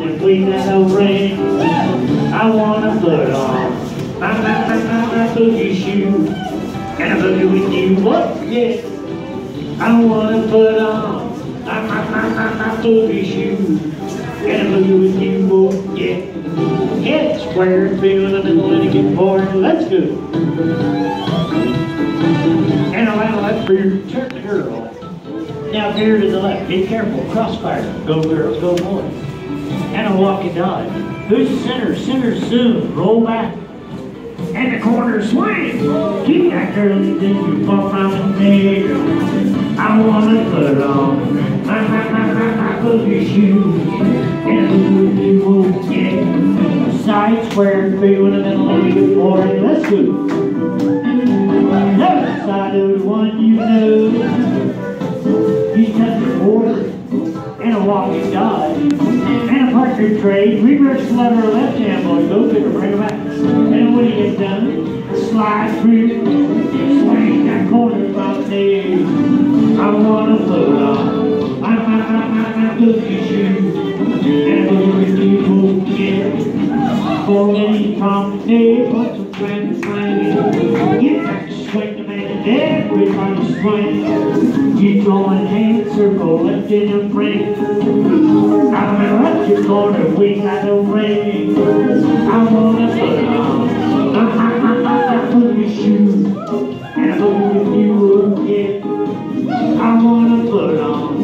and we got a ring. I wanna put on my, my, my, my, my boogie shoe and a boogie with you. What? Yeah. I wanna put on my, my, my, my, my boogie shoe and a boogie with you. Oh, yeah. Get square and feel the middle and it get boring. Let's go. And let for your turn the girl. Now veer to the left. Be careful. Crossfire. Go girls, go boys. And a walkie dodge. Who's center? Center soon. Roll back. And the corner swing. Keep that girly thing you bump around me. I wanna put on my my my my my boogie shoes. And a boogie won't get side square feel in the middle of the board. Let's go. Left side of the one you know. He's got the border and a walking dodge and a partner trade. Reverse lever left hand boy. Go pick her, bring her back. And when he gets done, slide through, swing that corner about there. I wanna put on my my my my my boogie shoes and a boogie boot yeah. For any promenade, put some friends swinging. Get back to swing the man, everybody swing. You throwing hand circle, left in a. I'm left your corner, we got a ring. I wanna put on my boogie shoes and a boogie with you again. I wanna put on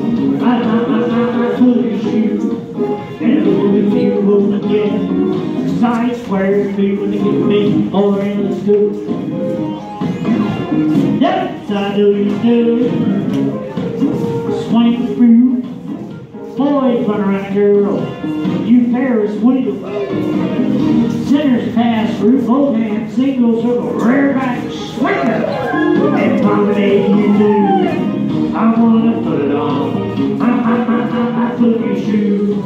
my boogie shoes and a boogie with you again. Side square, people to get me, or in the school. Yes, I do you do. Swing through. Boys run around a girl. You Ferris wheel. Centers pass through both hands, single circle, rear back, swinger. And promenade you do. I wanna put it on. My, my, my, my, my boogie shoes.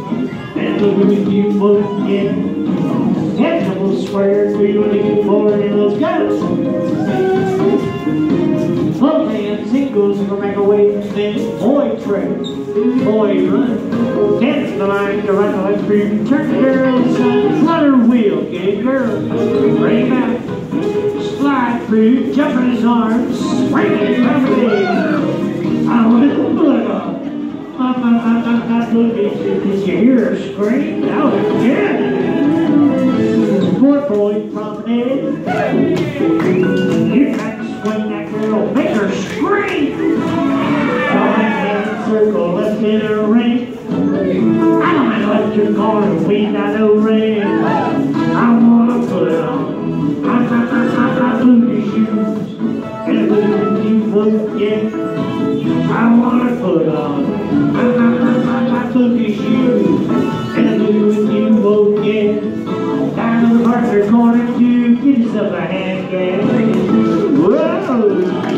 And look with you both, yeah. Head double square, when they get forward, and let's. Singles, go back away from them. Boy trip, boy run. Dance the line to right the left for you. Turn the girl son, flutter wheel, okay, girl. Bring back. Slide through, jump in his arms, swing it. I to put on. My, my, my, my, my boogie. Did you hear her scream? That was good. Four boy promenade. You swing that girl, make her scream. Hand circle, left in a ring. I don't let you call her, we got no ring. I wanna put on my, my, my, my, my booty shoes and a booty boot, yeah. I wanna put on my, my, my, yourself